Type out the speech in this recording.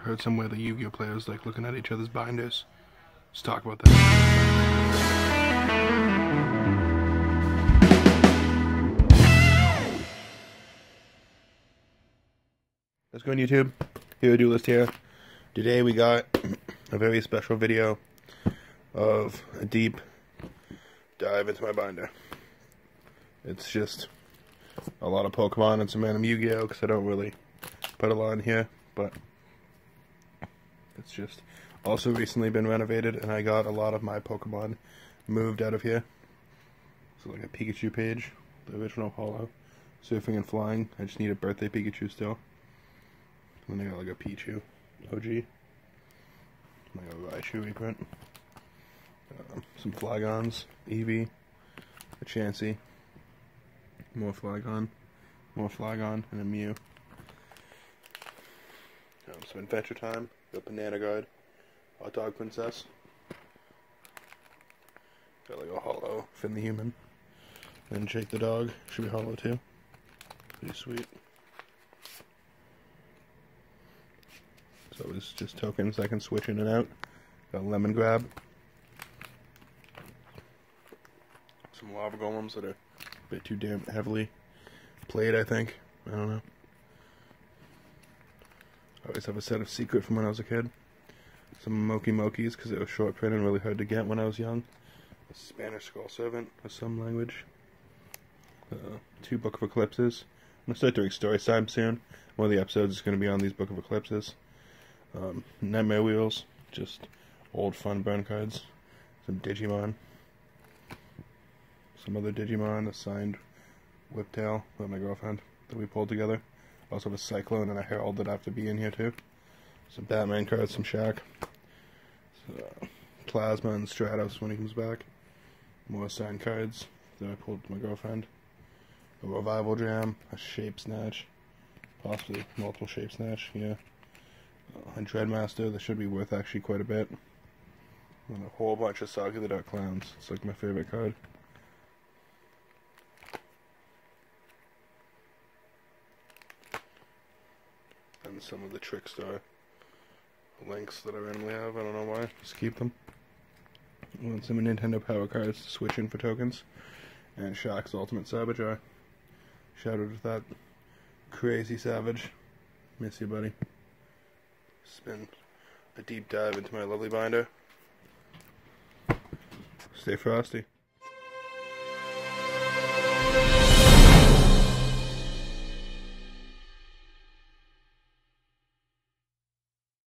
I heard somewhere the Yu-Gi-Oh players like looking at each other's binders. Let's talk about that. Let's go on YouTube. Hero Duelist here. Today we got a very special video of a deep dive into my binder. It's just a lot of Pokemon and some random Yu-Gi-Oh! because I don't really put a lot in here, but it's just also recently been renovated and I got a lot of my Pokemon moved out of here. So like a Pikachu page, the original Holo, surfing and flying. I just need a birthday Pikachu still. And then I got like a Pichu OG. Like a Raichu reprint. Uh, some Flygons, Eevee, a Chansey, more Flygon, more Flygon, and a Mew. Um, some Adventure Time, the Banana Guard, Hot Dog Princess. Got like a holo Finn the Human. And Jake the Dog, should be holo too. Pretty sweet. So it's just tokens I can switch in and out. Got Lemongrab. Some Lava Golems that are a bit too damn heavily played, I think. I don't know. I always have a set of Secret from when I was a kid. Some Mokey Mokeys, because it was short print and really hard to get when I was young. A Spanish Skull Servant of some language. Uh, two Book of Eclipses. I'm going to start doing story time soon. One of the episodes is going to be on these Book of Eclipses. Um, Nightmare Wheels, just old fun burn cards. Some Digimon. Some other Digimon, a signed Whiptail with my girlfriend that we pulled together. Also have a Cyclone and a Herald that have to be in here too. Some Batman cards, some Shaq. So, Plasma and Stratos when he comes back. More signed cards that I pulled with my girlfriend. A Revival Jam, a Shapesnatch. Possibly multiple Shapesnatch, yeah a Dreadmaster that should be worth actually quite a bit. And a whole bunch of Saggi the Dark Clowns. It's like my favorite card. Some of the Trickstar links that I randomly have. I don't know why. Just keep them. Want some Nintendo Power cards to switch in for tokens. And Shaq's Ultimate Saboteur. Shout out to that crazy savage. Miss you, buddy. Been a deep dive into my lovely binder. Stay frosty.